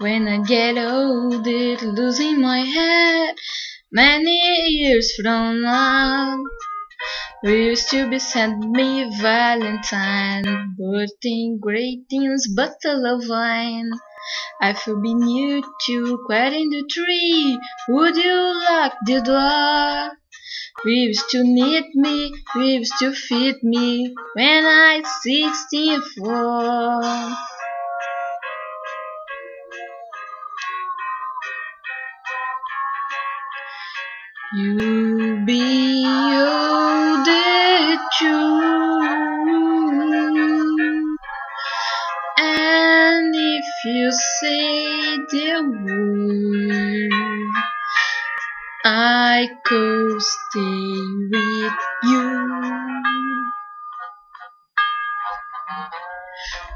When I get older, losing my head, many years from now, we used to be send me Valentine, birthday greetings, bottle of wine. I feel beneath you, quiet in the tree. Would you lock the door? We used to need me, we used to feed me when I sixteen four. You be the truth, and if you say the word, I could stay with you.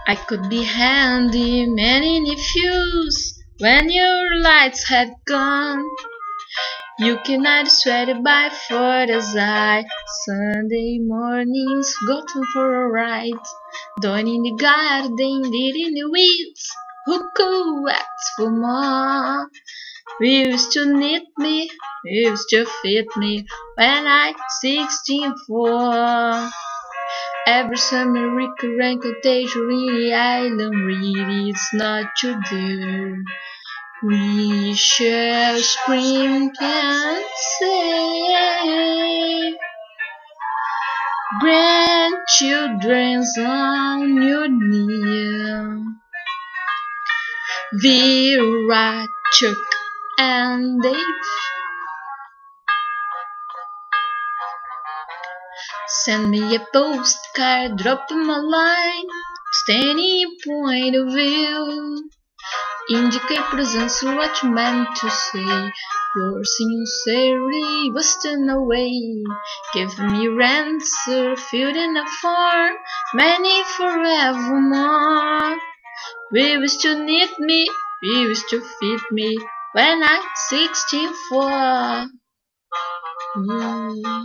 I could be handy, many nephews, when your lights had gone. You cannot swear by for as I Sunday mornings go to for a ride Down in the garden, leading the weeds Who could ask for more? We used to knit me, we used to fit me? When I sixteen four. Every summer we recurrent contagion the island read It's not you there we shall scream and say Grandchildren's on your knee. Vera, Chuck and Dave Send me a postcard, drop a line Standing point of view Indicate presence what you meant to say. Your sincerity wasn't away. Give me answer, filled in a form, many forevermore. We wish to need me, we wish to feed me when I'm sixteen four. Mm.